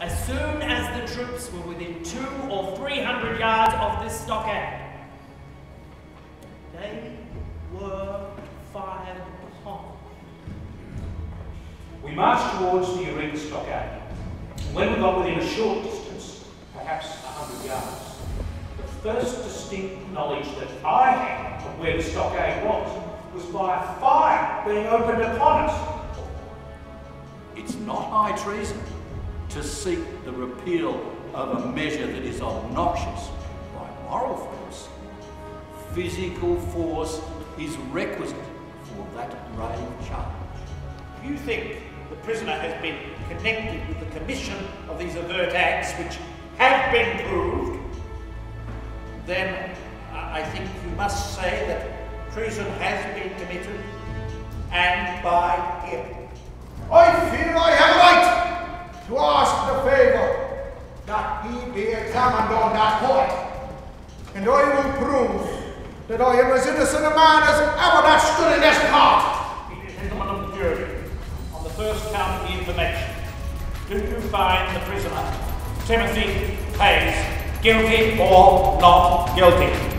as soon as the troops were within two or three hundred yards of this stockade, they were fired upon. We marched towards the Eureka stockade. When we got within a short distance, perhaps a hundred yards, the first distinct knowledge that I had of where the stockade was was by a fire being opened upon us. It's not high treason to seek the repeal of a measure that is obnoxious by moral force. Physical force is requisite for that grave charge. If you think the prisoner has been connected with the commission of these overt acts which have been proved, then I think you must say that treason has been committed and by him. I feel I have a right to ask favour that he be examined on that point, and I will prove that I am as innocent a man as ever that stood in this court. Gentlemen of the jury, on the first count of the information, do you find the prisoner, Timothy Hayes, guilty or not guilty?